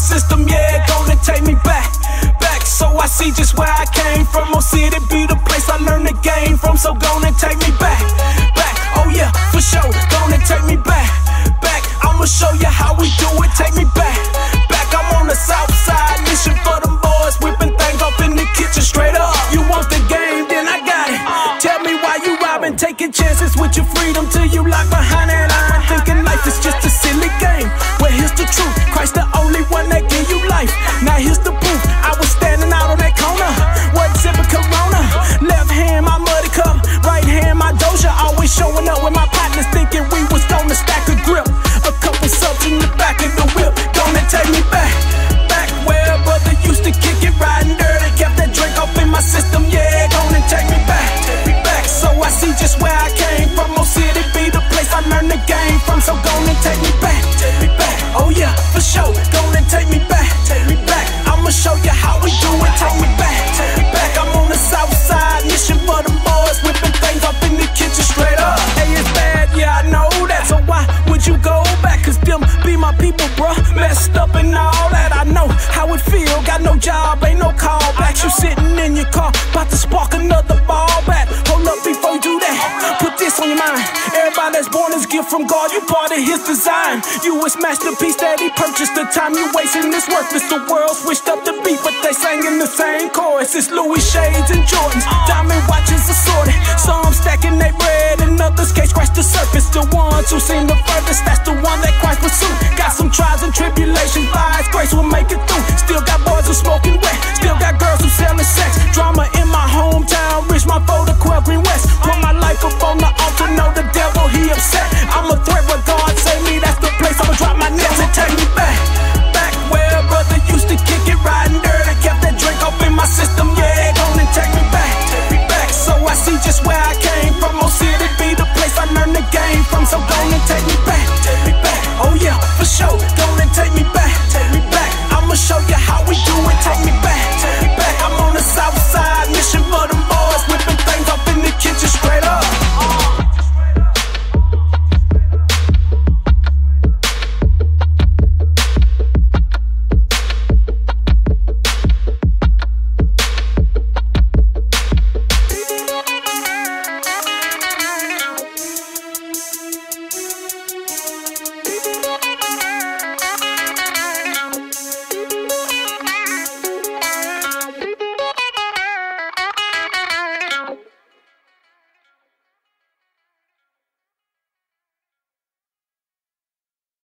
system, yeah, gonna take me back, back. So I see just where I came from. Oh, city be the place I learned the game from. So gonna take me back, back. Oh yeah, for sure, gonna take me back, back. I'ma show you how we do it. Take me back, back. I'm on the south side, mission for them boys, whipping things up in the kitchen straight up. You want the game, then I got it. Tell me why you robbing, taking chances with your freedom till you lock behind that iron. Showing up with my partners, thinking we was gonna stack a grip. A couple subs in the back of the whip, gonna take me back, back where brother used to kick it riding dirty. Kept that drink up in my system, yeah, gonna take me back, back. So I see just where I came from. Oh, city be the place I learned the game from. So gonna take me back, take me back. Oh yeah, for sure, gonna take me back, Messed up and all that. I know how it feel. Got no job, ain't no call back. You sitting in your car, about to spark another ball back. Hold up before you do that. Put this on your mind. Everybody that's born is gift from God. You part of His design. You His masterpiece that He purchased. The time you wasting is worthless. The world switched up the beat, but they sang in the same chorus. It's Louis Shades and Jordans. Diamond watches assorted. Some stacking they bread, others can't scratch the surface. The ones who seem the furthest, that's the one that Christ pursued. Got some trials and tribulations, by His grace will make it through. Still got boys who smoking